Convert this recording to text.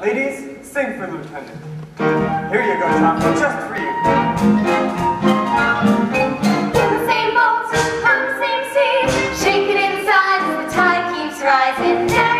Ladies, sing for Lieutenant. Here you go, Tom, just for you. In the same boat, on the same sea, shaking inside as the tide keeps rising.